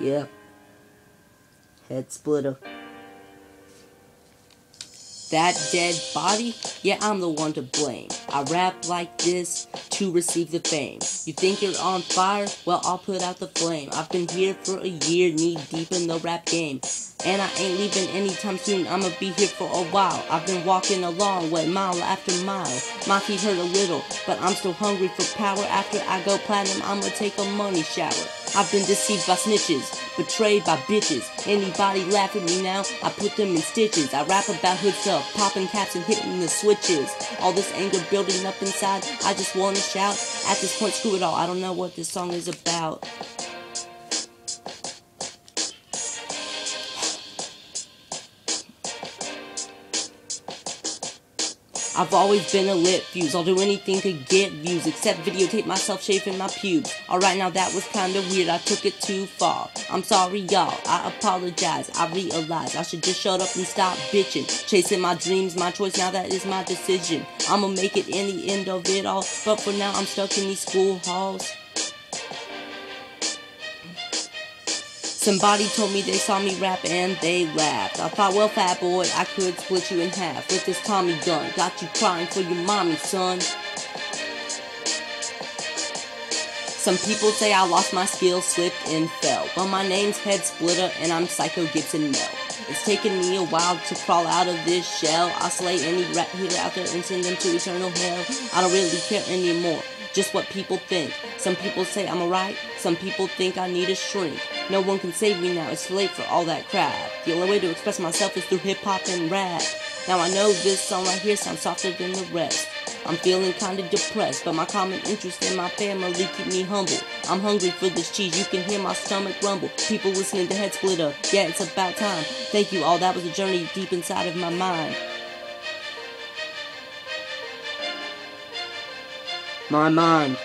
Yeah. Head splitter. That dead body? Yeah, I'm the one to blame. I rap like this to receive the fame. You think you're on fire? Well, I'll put out the flame. I've been here for a year, knee deep in the rap game. And I ain't leaving anytime soon, I'ma be here for a while. I've been walking a long way, mile after mile. My feet hurt a little, but I'm still hungry for power. After I go platinum, I'ma take a money shower. I've been deceived by snitches, betrayed by bitches. Anybody laugh at me now? I put them in stitches. I rap about hood stuff, popping caps and hitting the switches. All this anger building up inside, I just wanna shout. At this point, screw it all, I don't know what this song is about. I've always been a lit fuse. I'll do anything to get views, except videotape myself shaving my pubes. Alright, now that was kinda weird. I took it too far. I'm sorry, y'all. I apologize. I realize I should just shut up and stop bitching. Chasing my dreams, my choice. Now that is my decision. I'ma make it in the end of it all. But for now, I'm stuck in these school halls. Somebody told me they saw me rap and they laughed. I thought, well, fat boy, I could split you in half with this Tommy gun. Got you crying for your mommy, son. Some people say I lost my skills, slipped and fell. But my name's Head Splitter and I'm Psycho Gibson Mel. It's taken me a while to crawl out of this shell. I'll slay any rap there and send them to eternal hell. I don't really care anymore just what people think. Some people say I'm alright, some people think I need a shrink. No one can save me now, it's late for all that crap. The only way to express myself is through hip hop and rap. Now I know this song right here sounds softer than the rest. I'm feeling kinda depressed, but my common interest in my family keep me humble. I'm hungry for this cheese, you can hear my stomach rumble. People listening to Head Splitter, yeah, it's about time. Thank you all, that was a journey deep inside of my mind. My mind.